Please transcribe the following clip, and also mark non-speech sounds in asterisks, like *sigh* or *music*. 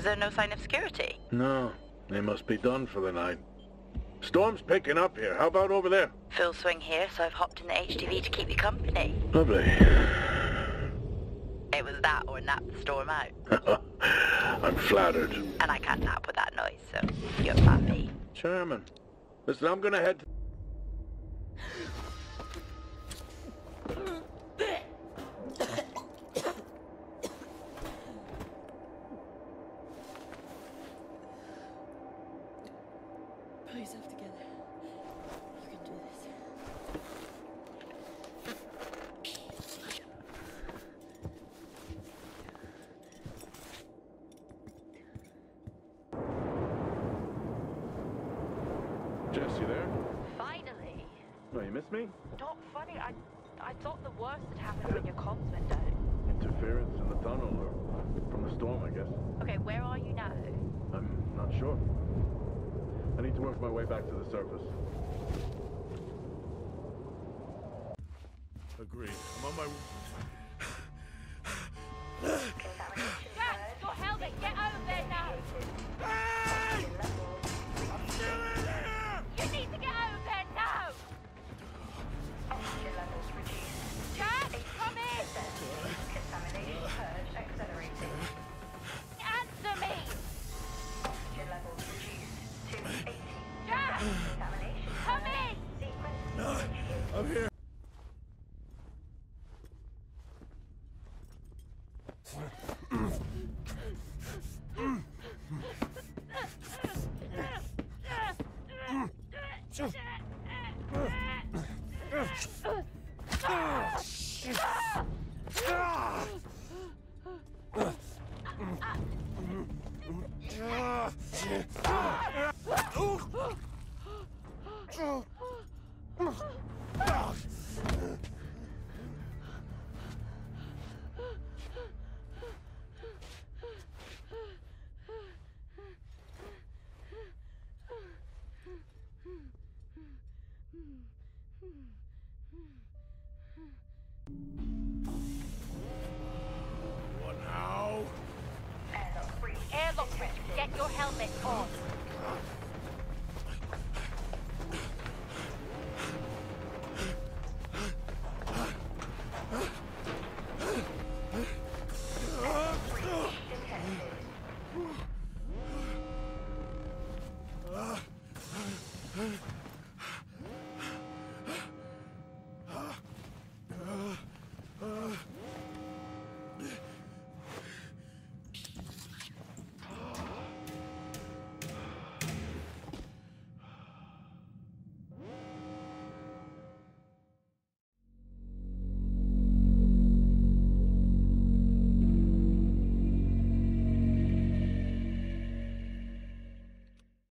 Is there no sign of security? No. They must be done for the night. Storm's picking up here. How about over there? Phil swing here, so I've hopped in the HTV to keep you company. Lovely. It was that or nap the storm out. *laughs* I'm flattered. And I can't nap with that noise, so you're me. Chairman, listen, I'm gonna head... Pull yourself together. You can do this. Jess, there? Oh, you missed me? Not funny. I I thought the worst had happened when your comms went down. Interference in the tunnel, or from the storm, I guess. Okay, where are you now? I'm not sure. I need to work my way back to the surface. Agreed. I'm on my... I'm here. What Get your helmet off.